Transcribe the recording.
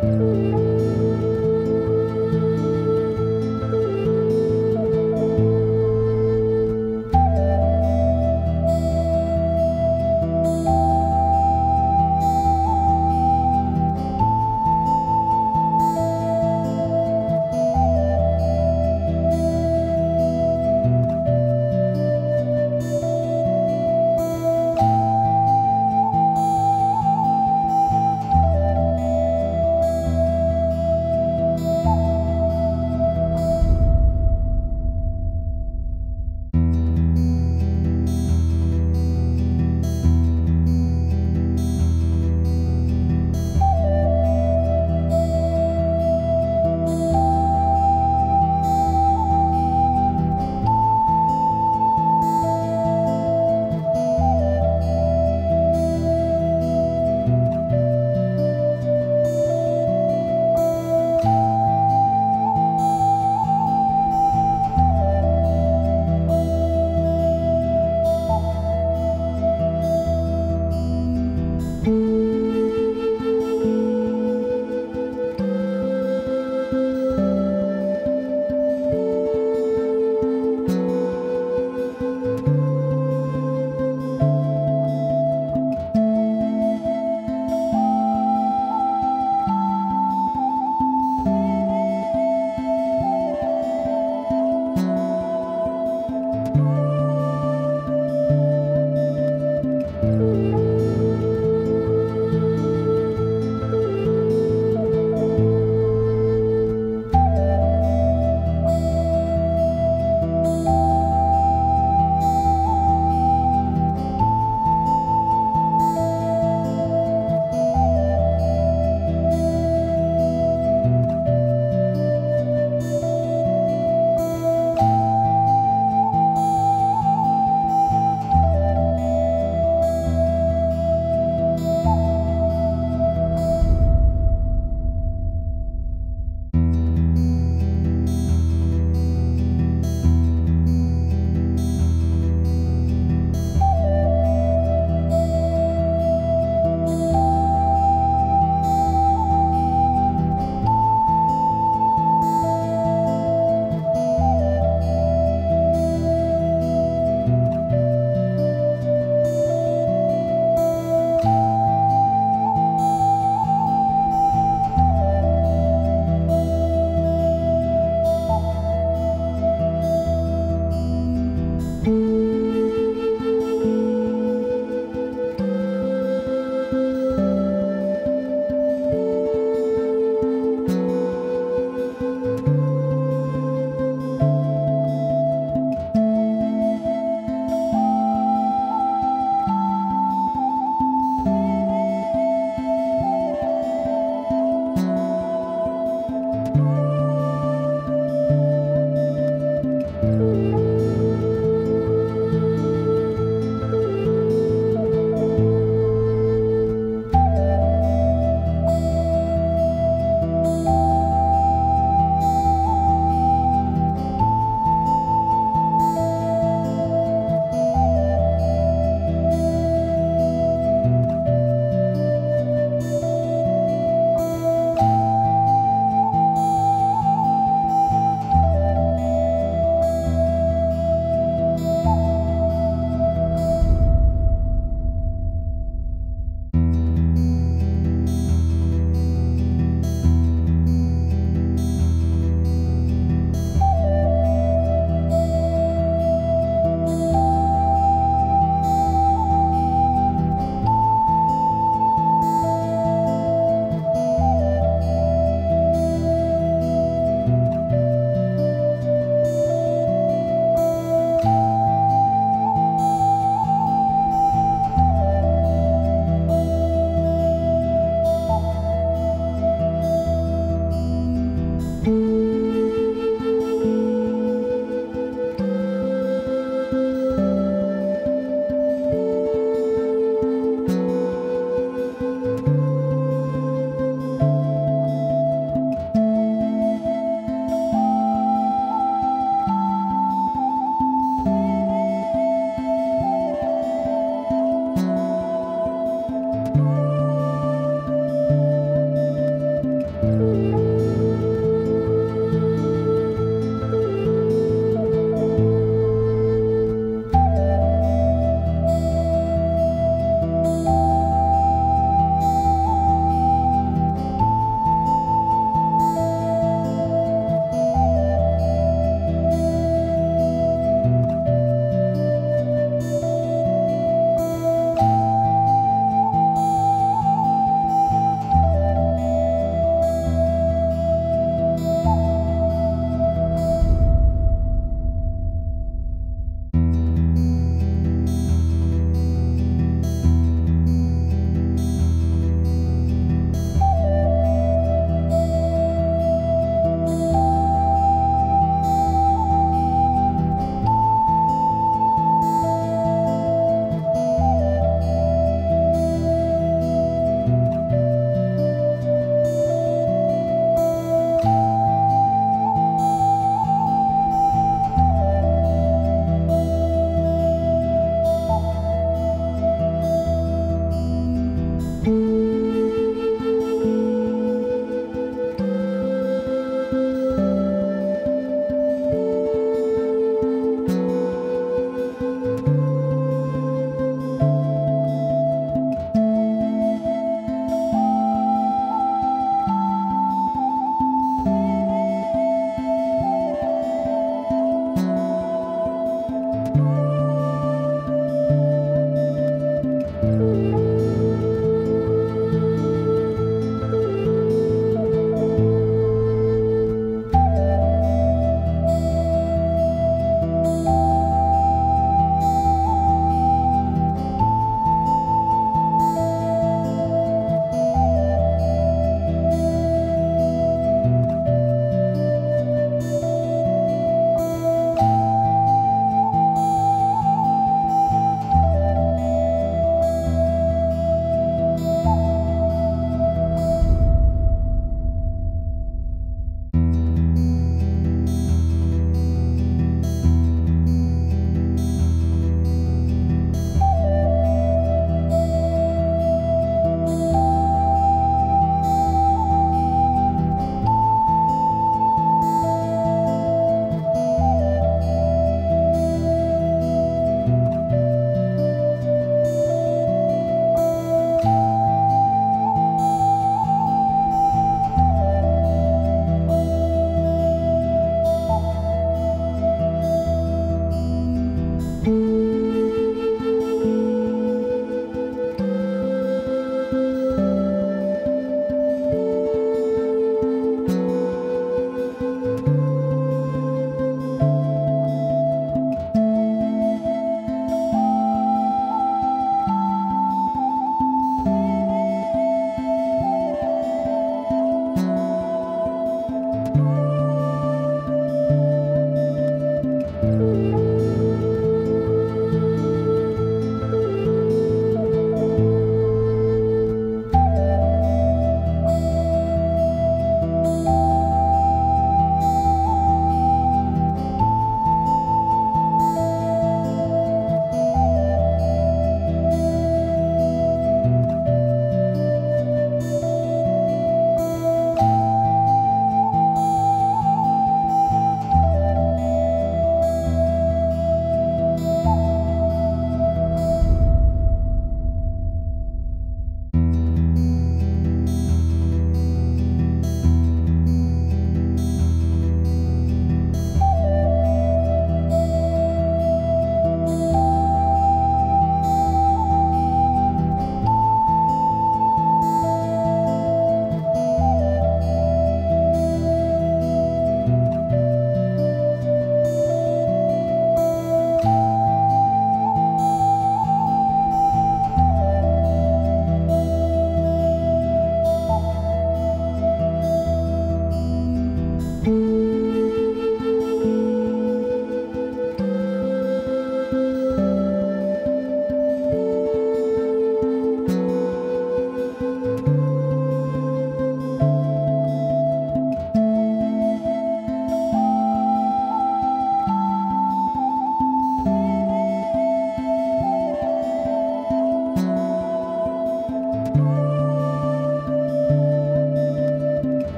Música